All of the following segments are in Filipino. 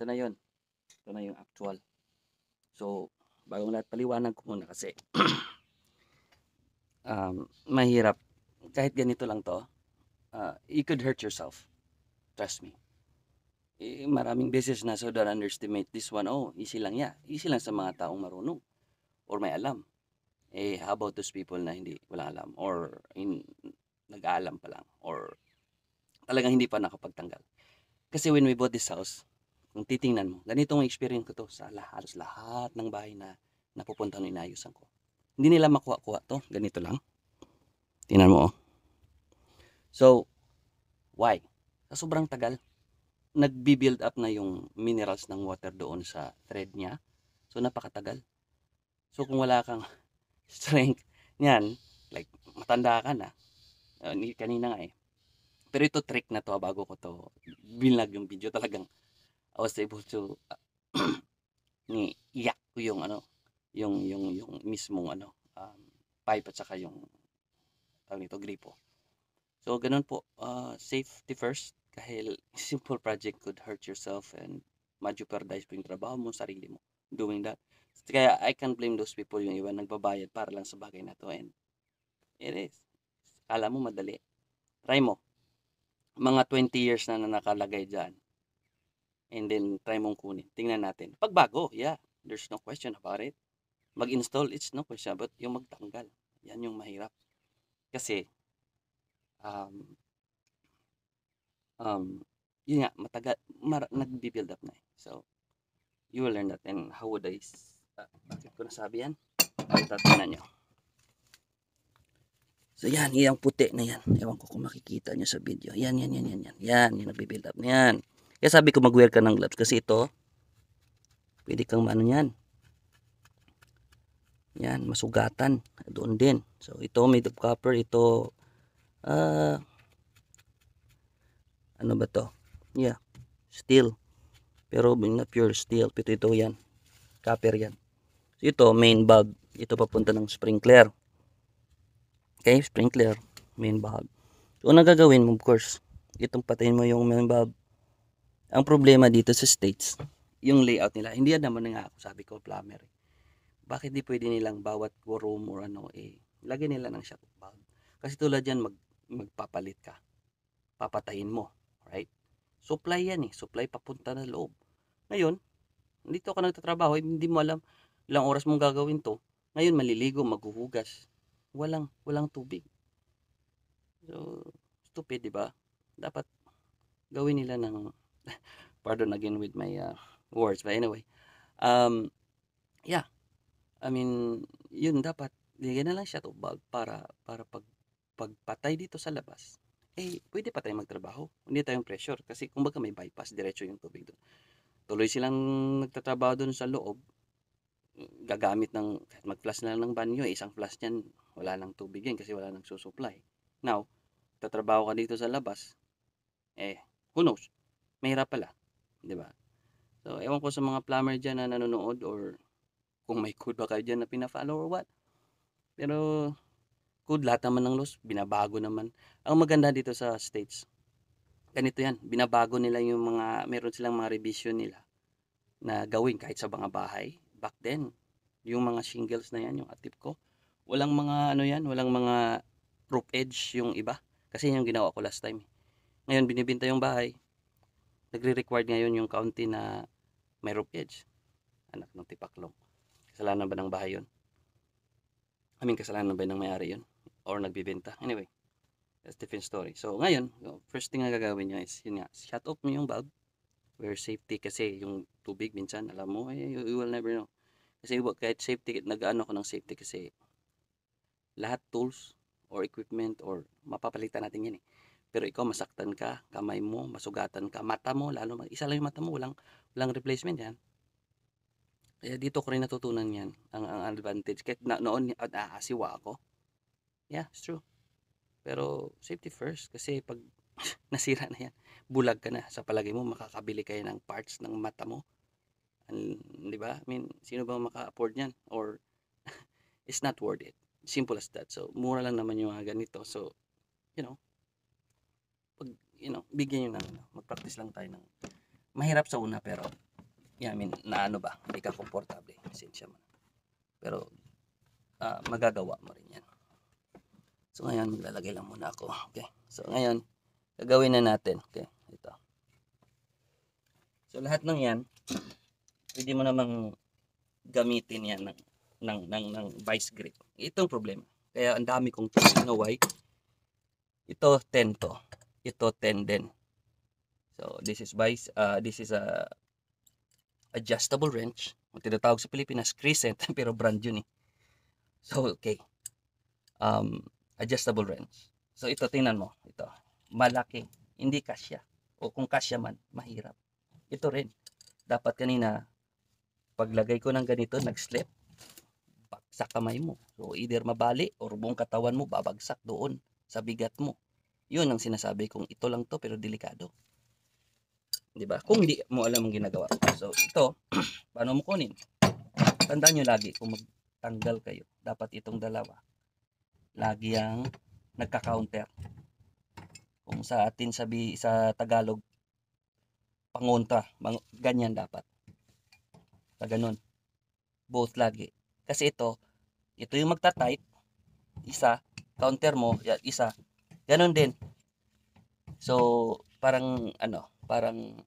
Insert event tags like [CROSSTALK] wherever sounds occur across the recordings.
Ito na yun. Ito na yung actual. So, bagong lahat paliwanag ko muna kasi [CLEARS THROAT] um, mahirap. Kahit ganito lang to, uh, you could hurt yourself. Trust me. Eh, maraming beses na so don't underestimate this one. Oh, easy lang ya. Easy lang sa mga taong marunong or may alam. Eh, how about those people na hindi walang alam or in, nag-aalam pa lang or talagang hindi pa nakapagtanggal. Kasi when we bought this house, kung titingnan mo, ganitong experience ko to sa halos lahat ng bahay na napupunta na inayusan ko. Hindi nila makuha-kuha to, ganito lang. Tingnan mo oh. So, why? Sa sobrang tagal, nagbi-build up na yung minerals ng water doon sa thread niya. So, napakatagal. So, kung wala kang [LAUGHS] strength, yan, like, matanda ka na. Ni- kanina nga eh. Pero ito trick na to, ah, bago ko to binlag yung video, talagang I was able to ni iyak ko yung ano, yung yung yung mismong ano, um, pipe at saka yung tawag nito, gripo. So, ganun po, uh, safety first, dahil [LAUGHS] simple project could hurt yourself and ma-jeopardize po yung trabaho mo, sarili mo, doing that. Kaya I can blame those people yung iba nagbabayad para lang sa bagay na to and it is. Kala mo madali. Try mo. Mga 20 years na, na nakalagay dyan. And then try mong kunin. Tingnan natin. Pag bago, yeah, there's no question about it. Mag-install, it's no question. But yung magtanggal, yan yung mahirap. Kasi, um, um, yun nga, matagal, mar, nagbi-build up na eh. So, you will learn that. And how would I, ah, bakit ko nasabi yan? Ay, tatinan nyo. So, yan, yung puti na yan. Ewan ko kung makikita nyo sa video. Yan, yan, yan, yan, yan. Yan, yung nagbi-build up na yan. Kaya sabi ko mag-wear ka ng gloves kasi ito, pwede kang ano yan. Yan, masugatan. Doon din. So, ito made of copper. Ito, ah, ano ba to? Yeah, steel. Pero not pure steel. Ito, ito yan. Copper yan. So, ito, main bulb. Ito papunta ng sprinkler. Okay, sprinkler. Main bulb. So, unang gagawin mo, of course, itong patayin mo yung main bulb. Ang problema dito sa States, yung layout nila, hindi yan naman nga ako, sabi ko, plumber. eh. Bakit di pwede nilang bawat room or ano, eh, lagyan nila ng shut bulb. Kasi tulad yan, mag, magpapalit ka. Papatayin mo, right? Supply yan eh, supply papunta na loob. Ngayon, dito ka nagtatrabaho, eh, hindi mo alam ilang oras mong gagawin to. Ngayon, maliligo, maghuhugas. Walang, walang tubig. So, stupid, di ba? Dapat gawin nila ng [LAUGHS] pardon again with my uh, words but anyway um yeah. I mean yun dapat bigyan na lang siya to bulb para para pag pagpatay dito sa labas eh pwede pa tayong magtrabaho. Hindi tayong pressure kasi kumbaga may bypass diretso yung tubig doon tuloy silang nagtatrabaho doon sa loob gagamit ng kahit mag-flush na lang ng banyo eh, isang flush niyan wala nang tubig yan kasi wala nang susupply. Now tatrabaho ka dito sa labas eh who knows mahirap pala, 'di ba? So, ewan ko sa mga plumber diyan na nanonood or kung may code ba kayo diyan na pina-follow or what. Pero code lahat naman ng laws, binabago naman. Ang maganda dito sa States, ganito 'yan, binabago nila yung mga meron silang mga revision nila na gawin kahit sa mga bahay. Back then, yung mga shingles na 'yan, yung atip ko, walang mga ano 'yan, walang mga roof edge yung iba. Kasi yun yung ginawa ko last time. Ngayon binibenta yung bahay, nagre-required ngayon yung county na may roof edge. Anak ng tipaklong. Kasalanan ba ng bahay yun? I kasalanan ba ng may-ari yun? Or nagbibenta? Anyway, that's different story. So, ngayon, first thing na gagawin nyo is, yun nga, shut off mo yung bulb. Where safety kasi yung tubig minsan, alam mo, eh, you, will never know. Kasi kahit safety, nag-ano ko ng safety kasi lahat tools or equipment or mapapalitan natin yan eh. Pero ikaw masaktan ka, kamay mo, masugatan ka, mata mo, lalo isa lang yung mata mo, walang walang replacement yan. Kaya dito ko rin natutunan yan, ang, ang advantage. Kahit na, noon uh, aasiwa ako. Yeah, it's true. Pero safety first kasi pag [LAUGHS] nasira na yan, bulag ka na. Sa palagay mo, makakabili kayo ng parts ng mata mo. An- Di ba? I mean, sino ba maka-afford yan? Or [LAUGHS] it's not worth it. Simple as that. So, mura lang naman yung mga ganito. So, you know, you know, bigyan nyo ng, ano, mag-practice lang tayo ng mahirap sa una pero yeah, I mean, na ano ba, hindi ka komportable. Pasensya mo. Pero ah, magagawa mo rin yan. So ngayon, maglalagay lang muna ako. Okay. So ngayon, gagawin na natin. Okay. Ito. So lahat ng yan, pwede mo namang gamitin yan ng, ng, ng, ng vice grip. Itong problema. Kaya ang dami kong tools. Ito 10 to. Ito 10 din. So this is vice, uh, this is a adjustable wrench. Ang tinatawag sa Pilipinas, crescent, [LAUGHS] pero brand yun eh. So, okay. Um, adjustable wrench. So, ito, tingnan mo. Ito. Malaki. Hindi kasya. O kung kasya man, mahirap. Ito rin. Dapat kanina, paglagay ko ng ganito, nag-slip, baksak kamay mo. So, either mabali or buong katawan mo, babagsak doon sa bigat mo. Yun ang sinasabi kong ito lang to, pero delikado. 'di ba? Kung di mo alam ang ginagawa. So ito, [CLEARS THROAT] paano mo kunin? Tandaan nyo lagi kung magtanggal kayo, dapat itong dalawa lagi ang nagka-counter. Kung sa atin sabi sa Tagalog pangontra, ganyan dapat. Sa ganun. Both lagi. Kasi ito, ito yung magta-tight, isa, counter mo, isa, ganun din. So, parang ano, parang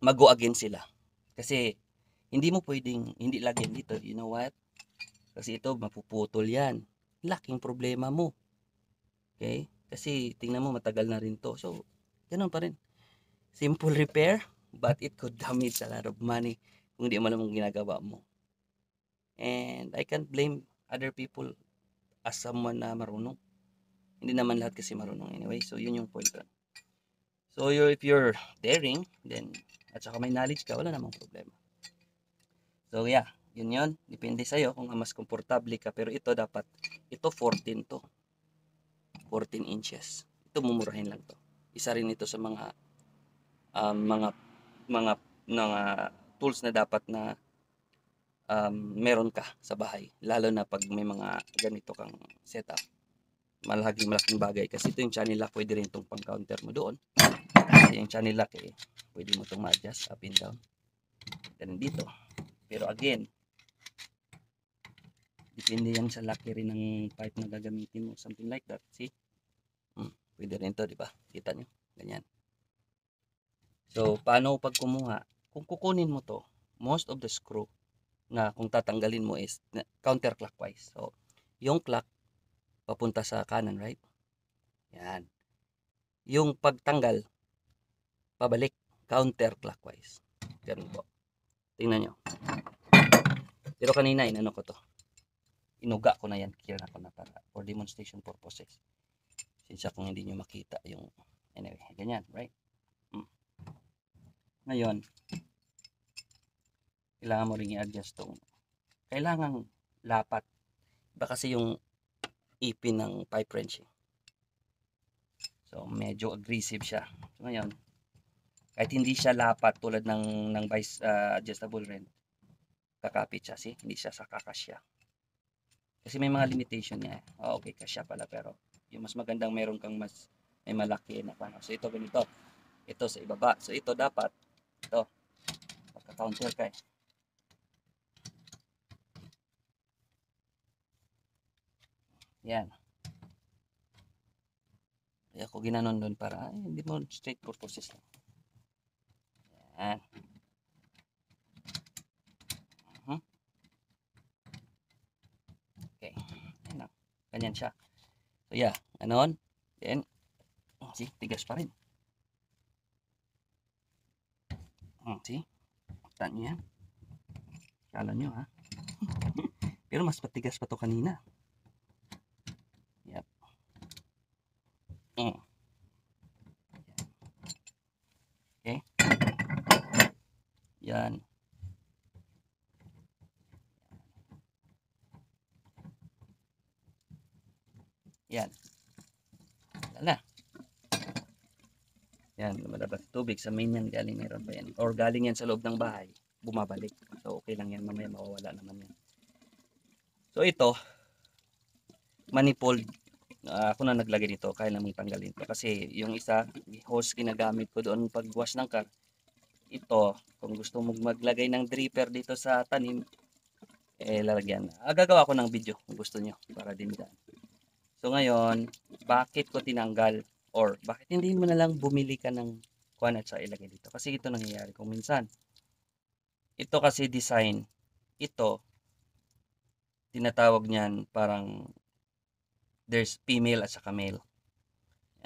mag-go against sila. Kasi hindi mo pwedeng hindi lagyan dito. You know what? Kasi ito mapuputol 'yan. Laking problema mo. Okay? Kasi tingnan mo matagal na rin 'to. So, ganun pa rin. Simple repair, but it could damage a lot of money kung hindi mo alam ang ginagawa mo. And I can't blame other people as someone na marunong. Hindi naman lahat kasi marunong anyway. So, yun yung point doon. So, you're, if you're daring, then, at saka may knowledge ka, wala namang problema. So, yeah, yun yun. Depende sa'yo kung mas komportable ka. Pero ito dapat, ito 14 to. 14 inches. Ito mumurahin lang to. Isa rin ito sa mga, um, mga, mga, mga tools na dapat na um, meron ka sa bahay. Lalo na pag may mga ganito kang setup. Malaging malaking bagay. Kasi ito yung channel lock, pwede rin itong pang counter mo doon. Kasi yung channel lock eh, pwede mo itong ma-adjust up and down. Ganun dito. Pero again, depende yan sa laki rin ng pipe na gagamitin mo. Something like that. See? Hmm, pwede rin to, di ba? Kita nyo? Ganyan. So, paano pag kumuha? Kung kukunin mo to, most of the screw na kung tatanggalin mo is counterclockwise. So, yung clock papunta sa kanan, right? Yan. Yung pagtanggal, pabalik, counterclockwise. Ganun po. Tingnan nyo. Pero kanina, inano ko to. Inuga ko na yan. Clear na ko na para for demonstration purposes. Sinsya kung hindi nyo makita yung, anyway, ganyan, right? Mm. Ngayon, kailangan mo rin i-adjust tong, kailangan lapat. Iba kasi yung ipin ng pipe wrench. eh. So, medyo aggressive siya. So, ngayon, kahit hindi siya lapat tulad ng, ng vice uh, adjustable wrench, kakapit siya. See? Hindi siya sa. Kasi may mga limitation niya. eh. Oh, okay, kasya pala. Pero, yung mas magandang meron kang mas may malaki na pano. So, ito ganito. Ito sa ibaba. So, ito dapat. Ito. Pagka-counter ka eh. Yan. Kaya ako ginanon doon para ay, hindi mo straight purposes lang. Yan. Mhm. Okay. Yan lang. Ganyan siya. So yeah, ganon. Then, oh, see, tigas pa rin. Oh, see? Kita nyo yan. Kala nyo ha. [LAUGHS] Pero mas patigas pa to kanina. Yep. Mm. Okay. Yan. Yan. Wala na. Yan, lumalabas tubig sa main yan. Galing meron pa yan. Or galing yan sa loob ng bahay. Bumabalik. So, okay lang yan. Mamaya mawawala naman yan. So, ito. Manifold. Ah, ako na naglagay nito. Kaya namang tanggalin to. Kasi yung isa, hose ginagamit ko doon pag wash ng car. ito, kung gusto mong maglagay ng dripper dito sa tanim, eh lalagyan. Ah, gagawa ko ng video kung gusto nyo para din dyan. So ngayon, bakit ko tinanggal or bakit hindi mo na lang bumili ka ng kuan at sa ilagay dito? Kasi ito nangyayari kung minsan. Ito kasi design. Ito, tinatawag niyan parang there's female at saka male.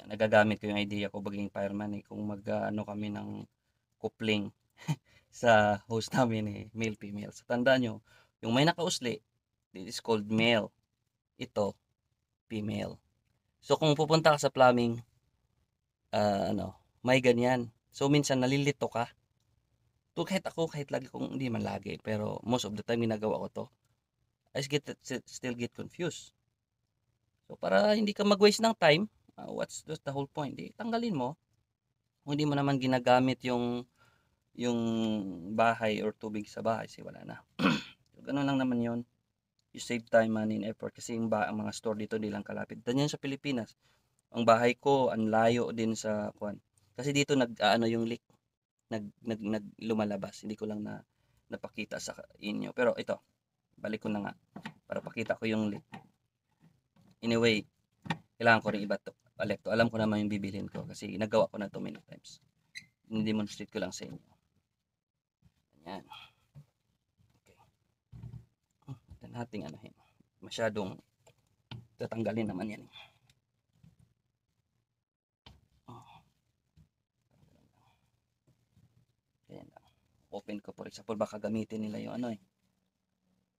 Yan, nagagamit ko yung idea ko baging fireman eh, kung mag ah, ano kami ng coupling [LAUGHS] sa host namin eh, male female. So tandaan nyo, yung may nakausli, this is called male. Ito, female. So kung pupunta ka sa plumbing, ah, ano, may ganyan. So minsan nalilito ka. To kahit ako, kahit lagi kong, hindi man lagi, pero most of the time ginagawa ko to. I get, still get confused. So para hindi ka mag-waste ng time, uh, what's the, the whole point? Di, tanggalin mo. Kung hindi mo naman ginagamit yung yung bahay or tubig sa bahay, kasi wala na. [CLEARS THROAT] so, ganun lang naman yon You save time, money, and effort. Kasi yung ba, ang mga store dito hindi lang kalapit. Ganyan sa Pilipinas. Ang bahay ko, ang layo din sa kwan. Kasi dito nag ano yung leak nag, nag, nag lumalabas. Hindi ko lang na napakita sa inyo. Pero ito, balik ko na nga para pakita ko yung leak. Anyway, kailangan ko rin iba to. Balik to. Alam ko naman yung bibilhin ko kasi nagawa ko na to many times. Demonstrate ko lang sa inyo. Ayan. Okay. Ito nating anahin. Masyadong tatanggalin naman yan. eh. Oh. Ayan lang. Open ko for example, baka gamitin nila yung ano eh.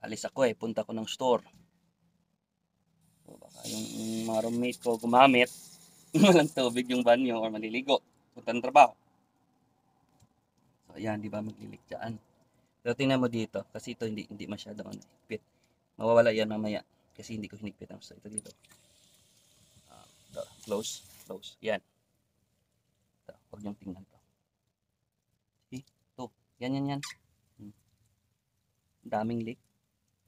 Alis ako eh, punta ko ng store. So, baka yung, mga roommate ko gumamit, [LAUGHS] walang tubig yung banyo or maliligo. Punta ng trabaho. So, ayan, di ba maglilik dyan. Pero tingnan mo dito, kasi ito hindi, hindi masyado ano, higpit. Mawawala yan mamaya, kasi hindi ko hinigpit so, ito dito. Ah, ito, close, close, yan. Ito, huwag niyong tingnan to. Yan, yan, yan. Hmm. Ang daming leak.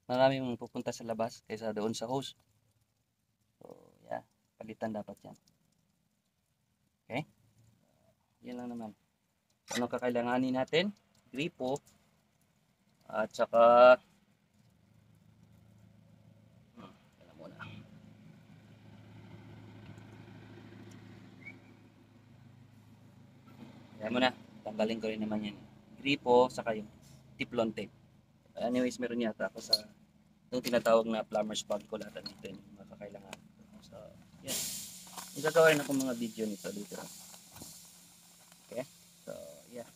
Maraming pupunta sa labas kaysa doon sa hose. So, yeah, palitan dapat yan. Okay? Yan lang naman. Anong kakailanganin natin? Gripo. At saka hmm, yan muna. Yan muna. Tanggalin ko rin naman yan. Gripo, saka yung tiplon tape. Anyways, meron yata ako sa yung tinatawag na plumber's bag ko lahat nito yung mga kakailangan. So, yan. Yung gagawin ako mga video nito dito. Okay? So, yeah.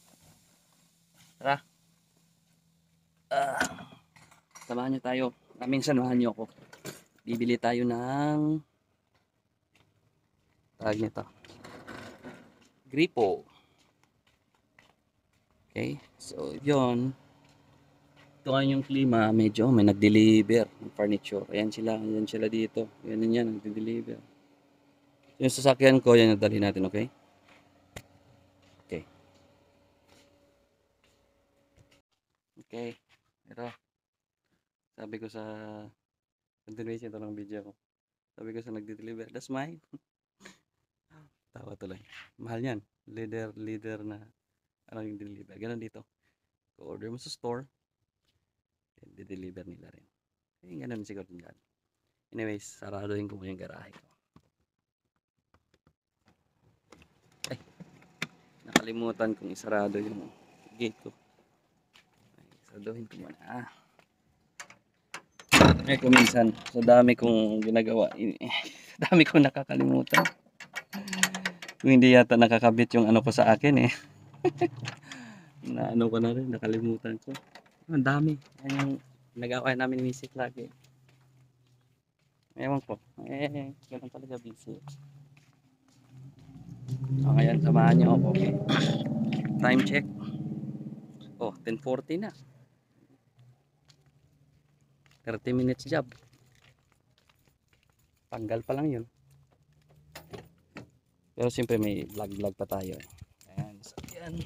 Tara. Ah, samahan nyo tayo. Ah, minsan samahan nyo ako. Bibili tayo ng tawag nito. Gripo. Okay? So, yon ito nga yung klima, medyo may nag-deliver ng furniture. Ayan sila, ayan sila dito. Ayan yan, nag-deliver. Yung sasakyan ko, yan nadali natin, okay? Okay. Okay. Ito. Sabi ko sa continuation ito ng video ko. Sabi ko sa nagde-deliver, that's mine. [LAUGHS] Tawa tuloy. Mahal yan. Leader, leader na ano yung deliver. Ganun dito. Order mo sa store, di-deliver nila rin. Eh, ganun siguro dyan. Anyways, saraduhin ko muna yung garahe ko. Ay, nakalimutan kong isarado yung gate ko. Ay, saraduhin ko muna. Ah. Eh, kung minsan, sa dami kong ginagawa, in- [LAUGHS] dami kong nakakalimutan. Kung hindi yata nakakabit yung ano ko sa akin eh. [LAUGHS] na ano ko na rin, nakalimutan ko. Ang dami. Yan yung nag-away namin ni Missy lagi. Ewan ko. Eh, ganun talaga busy. So, ngayon, samahan niyo ako. Okay. [COUGHS] Time check. Oh, 10.40 na. 30 minutes job. Tanggal pa lang yun. Pero siyempre may vlog-vlog pa tayo. eh. Yan.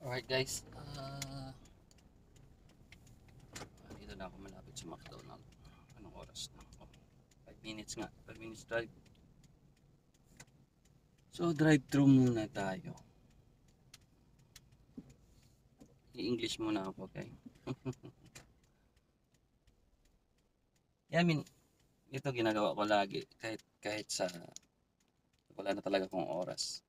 Alright guys, ah dito na ako malapit sa McDonald. Anong oras na? Oh, 5 minutes nga, 5 minutes drive. So, drive-thru muna tayo. I-English muna ako, okay? [LAUGHS] yeah, I mean, ito ginagawa ko lagi kahit kahit sa wala na talaga akong oras.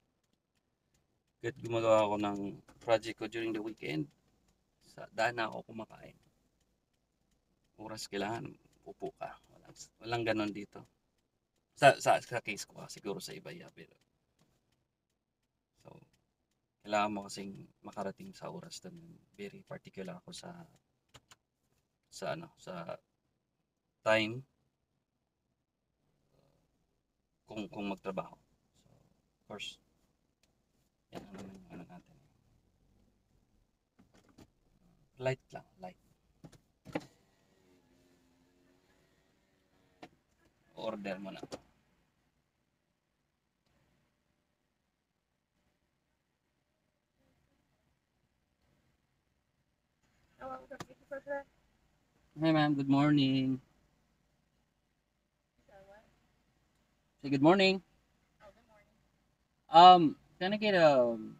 Kahit gumagawa ako ng project ko during the weekend, sa daan na ako kumakain. Oras kailangan upo ka. Walang, walang ganon dito. Sa, sa, sa case ko, ah, siguro sa iba ya, pero so, kailangan mo kasing makarating sa oras doon. Very particular ako sa sa ano, sa time kung kung magtrabaho. Course, yan ang naman yung ano natin. Light lang, light. Order mo na. Hi ma'am, good morning. Say good morning. Um, can I get um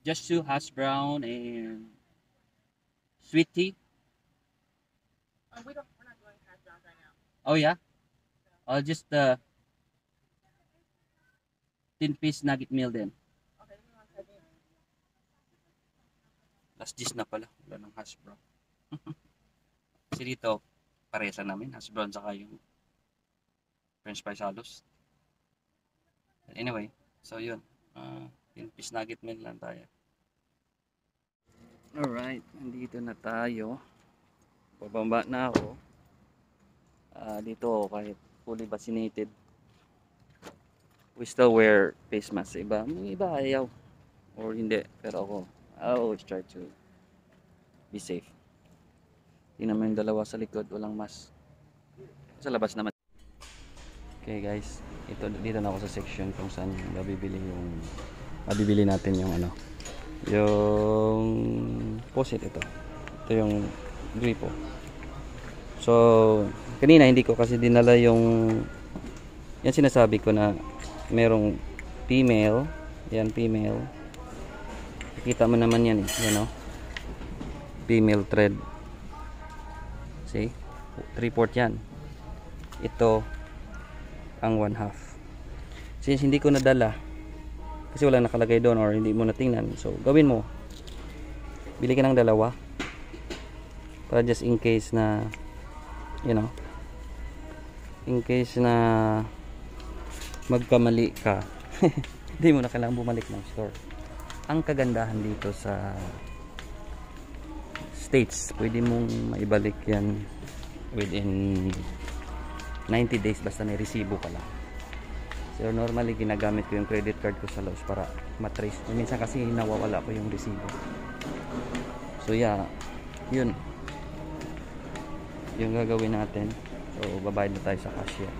just two hash brown and sweet tea? Uh, we don't, we're not doing hash browns right now. Oh yeah. I'll just uh tin piece nugget meal then. Okay. Last dish na pala, wala ng hash brown. [LAUGHS] Kasi dito, parehas lang namin, hash brown saka yung french fries halos. But anyway, so yun. Uh, tin piece nugget meal lang tayo. Alright, nandito na tayo. Babamba na ako. Ah, dito ako kahit fully vaccinated. We still wear face mask. Iba, may iba ayaw. Or hindi. Pero ako, I always try to be safe. Tingnan mo dalawa sa likod, walang mask. Sa labas naman. Okay guys, ito dito na ako sa section kung saan mabibili yung mabibili natin yung ano yung posit ito. Ito yung gripo. So, kanina hindi ko kasi dinala yung yan sinasabi ko na merong female, yan female. Kita mo naman yan eh, yan oh. Female thread. See? 3/4 yan. Ito ang 1 half. Since hindi ko nadala kasi wala nakalagay doon or hindi mo natingnan. So, gawin mo. Bili ka ng dalawa. Para just in case na you know in case na magkamali ka [LAUGHS] hindi mo na kailangan bumalik ng store ang kagandahan dito sa states pwede mong maibalik yan within 90 days basta may resibo ka lang so normally ginagamit ko yung credit card ko sa Lowe's para matrace. Minsan kasi nawawala ko yung resibo. So yeah. Yun. Yung gagawin natin. So babayad na tayo sa cashier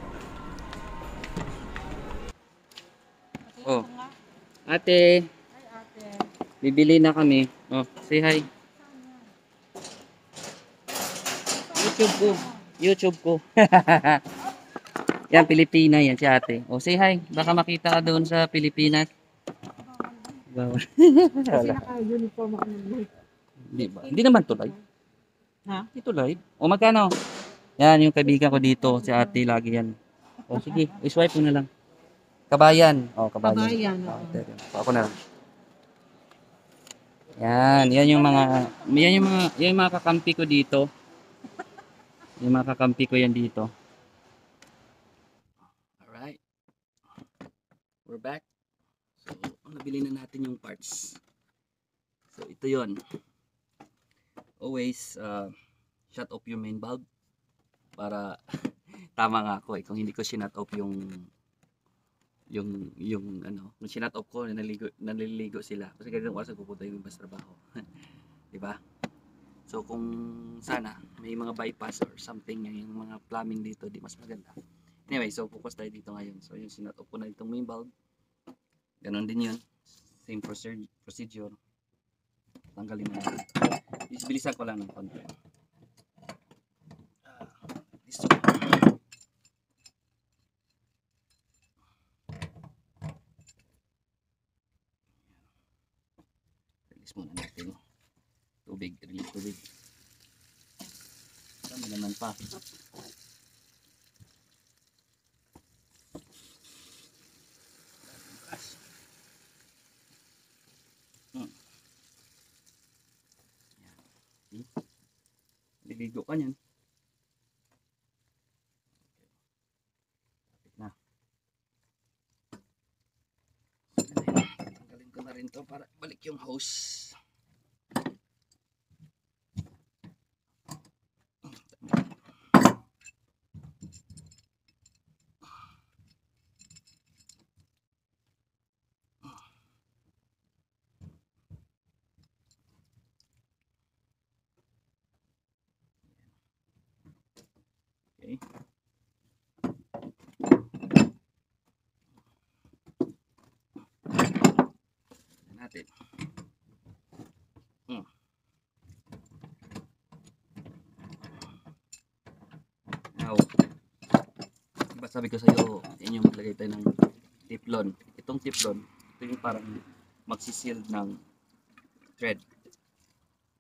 oh. Ate. Hi, ate. bibili na kami. Oh say hi. Youtube ko. Youtube ko [LAUGHS] yan Pilipina yan si ate oh say hi baka makita ka doon sa Pilipinas Bawal. Kasi naka-uniform ako ng work. Hindi ba? Hindi naman to live. Ha? Ito live. O magkano? Yan, yung kaibigan ko dito, si ate lagi yan. O sige, iswipe mo na lang. Kabayan. O, kabayan. Kabayan, O. O, ako na lang. Yan, yan yung mga, yan yung mga, yan yung mga kakampi ko dito. Yung mga kakampi ko yan dito. Alright. We're back. So, nabili na natin yung parts. So, ito yon always uh, shut off your main bulb para [LAUGHS] tama nga ako eh. Kung hindi ko sinut off yung yung yung ano kung sinut off ko naliligo naliligo sila. Kasi ganitong oras pupunta yung ibang trabaho. [LAUGHS] Di ba? So kung sana may mga bypass or something yung mga plumbing dito di mas maganda Anyway, so focus tayo dito ngayon. So yun, sinato ko na itong main bulb. Ganon din yun. Same procedure. Tanggalin mo na. Bilisan ko lang ng konti. Release muna natin. Tubig, release tubig. Dami naman pa. Ka niyan. Kapit na. Tanggalin ko na rin to para balik yung hose. Okay. Tignan natin. Hmm. Now, diba sabi ko sa'yo, yan yung maglagay tayo ng tiplon. Itong tiplon, ito yung parang magsisil ng thread.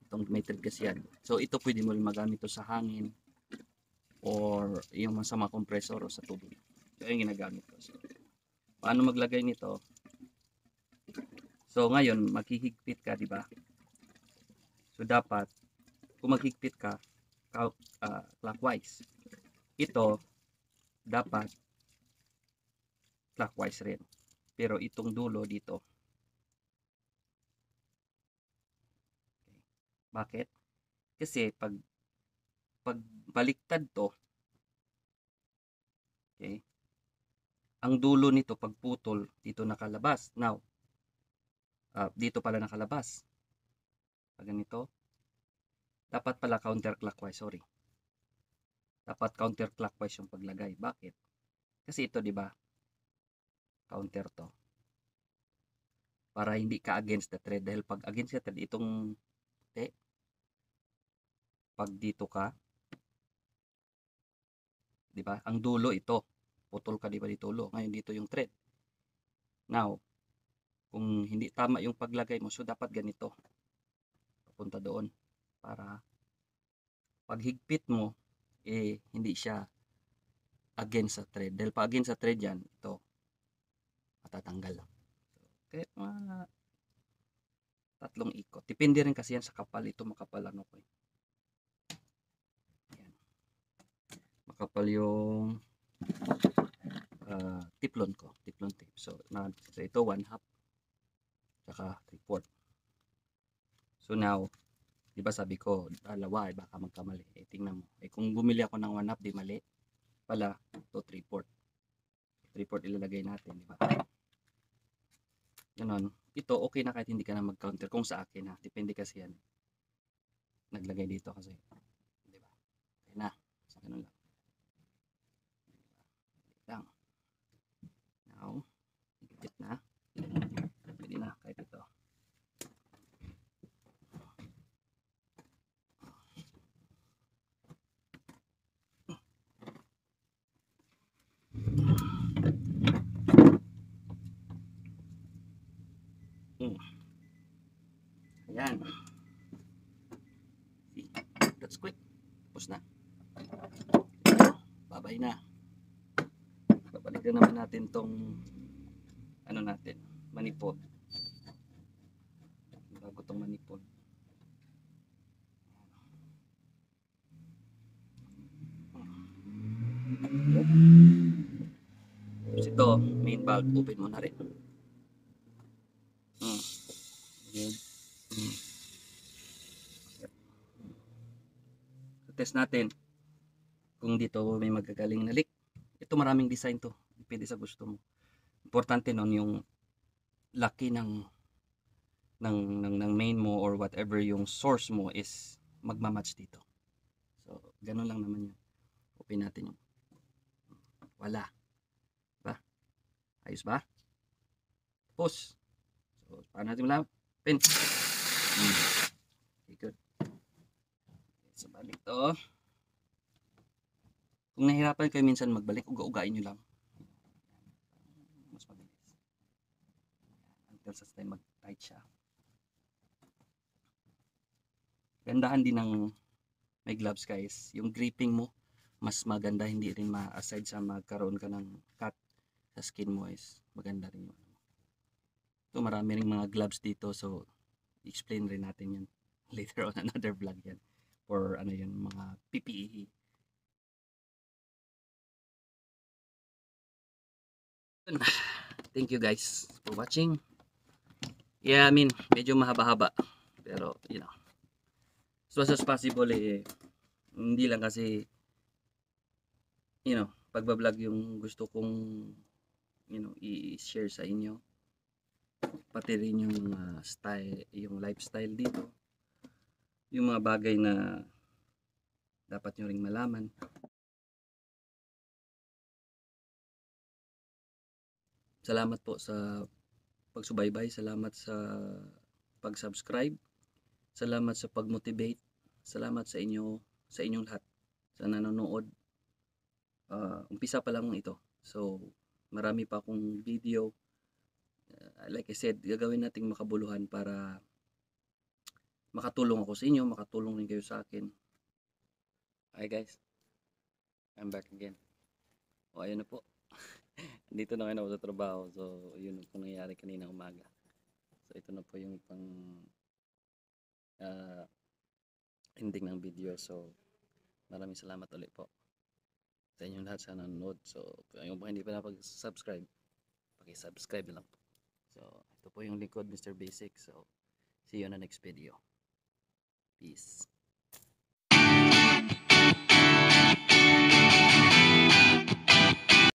Itong may thread kasi yan. So, ito pwede mo rin magamit to sa hangin or yung sa mga compressor o sa tubig. So, yung ginagamit ko. So, paano maglagay nito? So, ngayon, maghihigpit ka, di ba? So, dapat, kung maghigpit ka, ah, clockwise. Ito, dapat clockwise rin. Pero itong dulo dito. Bakit? Kasi pag pag baliktad to, okay, ang dulo nito pag putol, dito nakalabas. Now, ah, dito pala nakalabas. Pag ganito, dapat pala counterclockwise, sorry. Dapat counterclockwise yung paglagay. Bakit? Kasi ito, di ba? Counter to. Para hindi ka against the thread. Dahil pag against the thread, itong te, pag dito ka, di ba? Ang dulo ito. Putol ka di ba dito dulo. Ngayon dito yung thread. Now, kung hindi tama yung paglagay mo, so dapat ganito. Papunta doon para pag higpit mo eh hindi siya against sa thread. Dahil pag against sa thread yan, ito matatanggal. Okay, mga tatlong ikot. Depende rin kasi yan sa kapal. Ito makapal ano ko eh. Yan. Makapal yung ah, tiplon ko. Tiplon tape. So, na, so ito one half. Saka three fourth. So now, di ba sabi ko, dalawa eh, baka magkamali. Eh, tingnan mo. Eh, kung bumili ako ng one half, di mali. Pala, to three fourth. Three fourth ilalagay natin, di ba? Ganon. Ito, okay na kahit hindi ka na mag-counter. Kung sa akin ha, depende kasi yan. Naglagay dito kasi. Di ba? Okay na. Sa ganun lang. Wait lang. Now, higpit na. Pwede na, kahit ito. Ayan. See? That's quick. Tapos na. Babay na. Babalik na naman natin tong ano natin, manipod. Bago tong manipod. Tapos ito, main valve, open mo na rin. Hmm. Test natin kung dito may magagaling na leak. Ito maraming design to. Depende sa gusto mo. Importante nun yung laki ng ng, ng, ng main mo or whatever yung source mo is magmamatch dito. So, ganun lang naman yun. Open natin yung wala. Diba? Ayos ba? Tapos, so, paano natin malaman? Pin. Hmm. Okay, good. So, balik to. Kung nahirapan kayo minsan magbalik, uga-ugain nyo lang. Mas mabilis. Until sa time mag-tight siya. Gandahan din ng may gloves is yung gripping mo mas maganda hindi rin ma aside sa magkaroon ka ng cut sa skin mo is maganda rin yun. So marami ring mga gloves dito so explain rin natin yan [LAUGHS] later on another vlog yan for ano yun mga E. PPE. Thank you guys for watching. Yeah, I mean, medyo mahaba-haba. Pero, you know, as much as possible eh, hindi lang kasi, you know, pagbablog yung gusto kong, you know, i-share sa inyo. Pati rin yung mga style, yung lifestyle dito. Yung mga bagay na dapat nyo ring malaman. Salamat po sa pagsubaybay, salamat sa pag-subscribe, salamat sa pag-motivate, salamat sa inyo, sa inyong lahat, sa nanonood. Ah, umpisa pa lang ito. So, marami pa akong video. Ah, like I said, gagawin nating makabuluhan para makatulong ako sa inyo, makatulong rin kayo sa akin. Hi guys, I'm back again. O ayun na po. [LAUGHS] [LAUGHS] Dito na ngayon ako sa trabaho. So, yun po nangyari kanina umaga. So, ito na po yung pang ah, ending ng video. So, maraming salamat ulit po sa inyong lahat sa nanonood. So, kung hindi pa napag-subscribe, paki-subscribe na lang po. So, ito po yung lingkod Mr. Basic. So, see you on the next video. Peace.